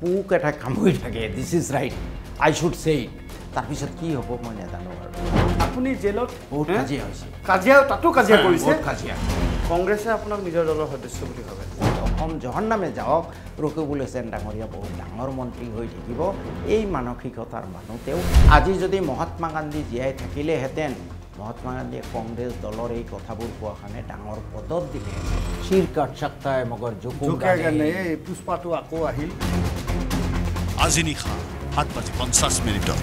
পোক এটা কামুৰি থাকে this is right I should say it তাৰপিছত কি হ'ব মই নাজানো আৰু আপুনি জেলত বহুত? কাজিয়া হৈছে। কাজিয়া তাতো কাজিয়া কৰিছে? বহুত কাজিয়া। কংগ্ৰেছে আপোনাক নিজৰ দলৰ সদস্য বুলি ভাবে। অসম জহৰ নামে যাওক ৰকিবুল হুছেইন ডাঙৰীয়া বহুত ডাঙৰ মন্ত্ৰী হৈ থাকিব। এই মানসিকতাৰ মানুহ তেওঁ। আজি যদি মহাত্মা গান্ধী জীয়াই থাকিলেহেঁতেন মহাত্মা গান্ধীয়ে কংগ্ৰেছ দলৰ এই কথাবোৰ কোৱা কাৰণে ডাঙৰ পদত দিলে চিৰ কাট চাক্তা है মগৰ জোকো জোকে কাৰণে এই পুষ্পাটো আকৌ আহিল। আজি নিশা সাত বাজি পঞ্চাছ মিনিটত